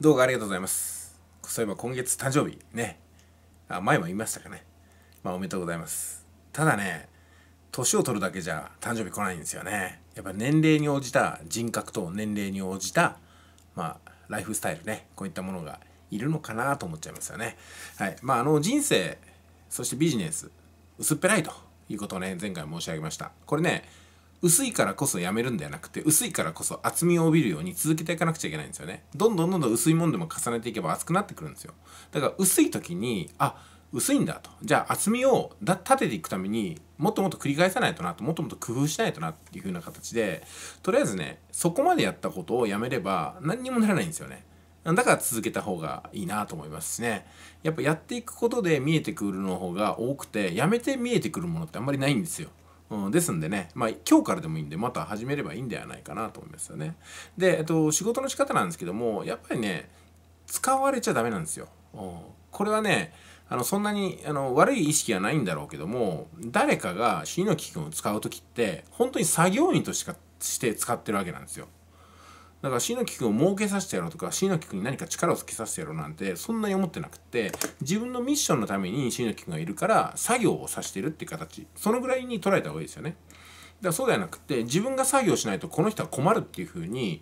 動画ありがとうございます。そういえば今月誕生日ね。あ前も言いましたかね。まあおめでとうございます。ただね年を取るだけじゃ誕生日来ないんですよね。やっぱ年齢に応じた人格と年齢に応じたまあライフスタイルね。こういったものがいるのかなと思っちゃいますよね。はい。まああの人生そしてビジネス薄っぺらいということをね前回申し上げました。これね薄いからこそやめるんではなくて薄いからこそ厚みを帯びるように続けていかなくちゃいけないんですよね。どんどんどんどん薄いもんでも重ねていけば厚くなってくるんですよ。だから薄い時にあ薄いんだと。じゃあ厚みをだ立てていくためにもっともっと繰り返さないとなともっともっと工夫しないとなっていう風な形でとりあえずねそこまでやったことをやめれば何にもならないんですよね。だから続けた方がいいなと思いますしね。やっぱやっていくことで見えてくるの方が多くてやめて見えてくるものってあんまりないんですよ。うん、ですんでね、まあ、今日からでもいいんでまた始めればいいんではないかなと思いますよね。で、えっと、仕事の仕方なんですけどもやっぱりね使われちゃダメなんですよ。これはねあのそんなにあの悪い意識はないんだろうけども誰かが死の木君を使う時って本当に作業員としかして使ってるわけなんですよ。だから椎名木君を儲けさせてやろうとか椎名木君に何か力をつけさせてやろうなんてそんなに思ってなくて自分のミッションのために椎名木君がいるから作業をさせてるっていう形そのぐらいに捉えた方がいいですよね。だからそうではなくて自分が作業しないとこの人は困るっていうふうに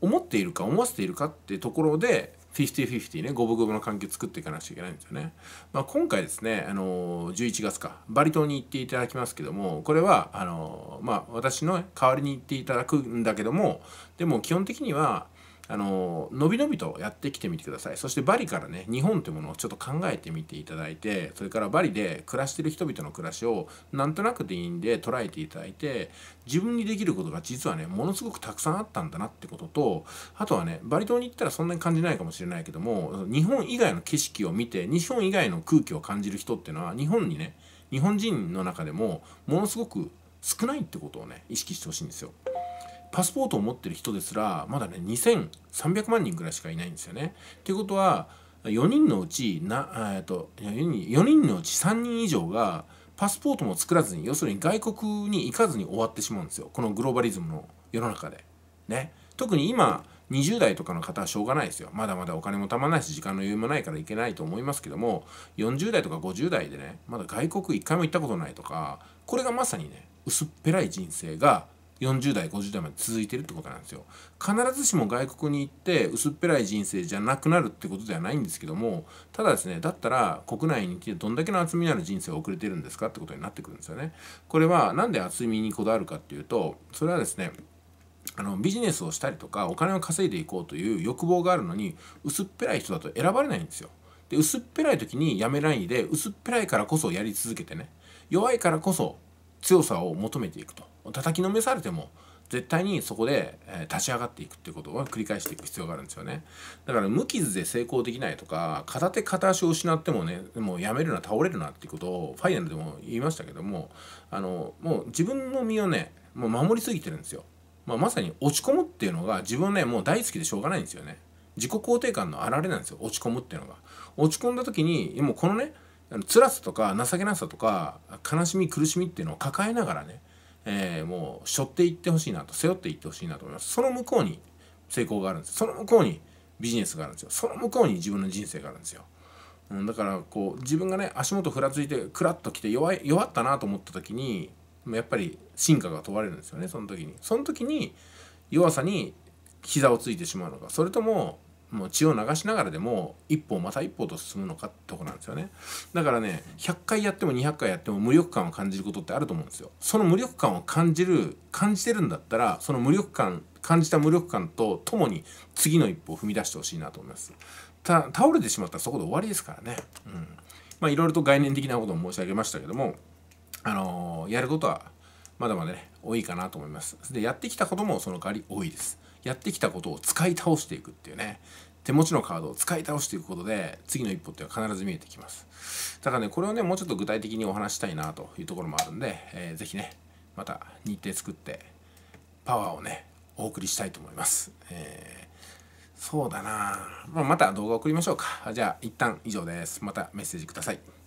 思っているか思わせているかっていうところで50-50ね五分五分の関係作っていかなくちゃいけないんですよね。まあ、今回ですね、あの11月かバリ島に行っていただきますけどもこれはあの、まあ、私の代わりに行っていただくんだけどもでも基本的にはあののびのびとやってきてみてくださいそしてバリからね日本というものをちょっと考えてみていただいてそれからバリで暮らしてる人々の暮らしをなんとなくでいいんで捉えていただいて自分にできることが実はねものすごくたくさんあったんだなってこととあとはねバリ島に行ったらそんなに感じないかもしれないけども日本以外の景色を見て日本以外の空気を感じる人っていうのは日本にね日本人の中でもものすごく少ないってことをね意識してほしいんですよ。パスポートを持ってる人ですらまだね2300万人ぐらいしかいないんですよね。ということは4人のうちな、えー、と4人のうち3人以上がパスポートも作らずに要するに外国に行かずに終わってしまうんですよこのグローバリズムの世の中で。ね、特に今20代とかの方はしょうがないですよまだまだお金もたまないし時間の余裕もないからいけないと思いますけども40代とか50代でねまだ外国一回も行ったことないとかこれがまさにね薄っぺらい人生が40代50代まで続いてるってことなんですよ。必ずしも外国に行って薄っぺらい人生じゃなくなるってことではないんですけどもただですねだったら国内に来てどんだけの厚みのある人生を送れてるんですかってことになってくるんですよね。これは何で厚みにこだわるかっていうとそれはですねあのビジネスをしたりとかお金を稼いでいこうという欲望があるのに薄っぺらい人だと選ばれないんですよ。で薄っぺらい時にやめないで薄っぺらいからこそやり続けてね弱いからこそ強さを求めていくと。叩きのめされても絶対にそこで、立ち上がっていくってことを繰り返していく必要があるんですよね。だから無傷で成功できないとか片手片足を失ってもねもうやめるな倒れるなっていうことをファイナルでも言いましたけどもあのもう自分の身をねもう守りすぎてるんですよ、まあ、まさに落ち込むっていうのが自分ねもう大好きでしょうがないんですよね。自己肯定感の表れなんですよ。落ち込むっていうのが。落ち込んだ時にもうこのね辛さとか情けなさとか悲しみ苦しみっていうのを抱えながらねえー、もう背負っていってほしいなと背負っていってほしいなと思います。その向こうに成功があるんですその向こうにビジネスがあるんですよ。その向こうに自分の人生があるんですよ、うん、だからこう自分がね足元ふらついてクラッときて弱い弱ったなと思った時にやっぱり進化が問われるんですよねその時に。その時に弱さに膝をついてしまうのか。それとももう血を流しながらでも一歩また一歩と進むのかってとこなんですよね。だからね100回やっても200回やっても無力感を感じることってあると思うんですよ。その無力感を感じる感じてるんだったらその無力感感じた無力感とともに次の一歩を踏み出してほしいなと思います。た倒れてしまったらそこで終わりですからね。うん。まあいろいろと概念的なことを申し上げましたけどもあのー、やることはまだまだね多いかなと思います。でやってきたこともその代わり多いです。やってきたことを使い倒していくっていうね。手持ちのカードを使い倒していくことで次の一歩っていうのは必ず見えてきます。だからねこれをねもうちょっと具体的にお話したいなというところもあるんで、えー、ぜひねまた日程作ってパワーをねお送りしたいと思います、えー、そうだな、まあ、また動画送りましょうか。じゃあ一旦以上です。またメッセージください。